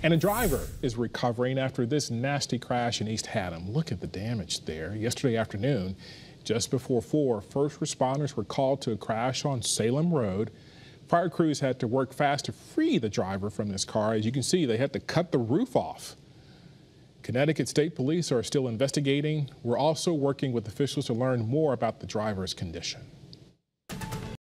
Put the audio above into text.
And a driver is recovering after this nasty crash in East Haddam. Look at the damage there. Yesterday afternoon, just before 4, first responders were called to a crash on Salem Road. Fire crews had to work fast to free the driver from this car. As you can see, they had to cut the roof off. Connecticut State Police are still investigating. We're also working with officials to learn more about the driver's condition.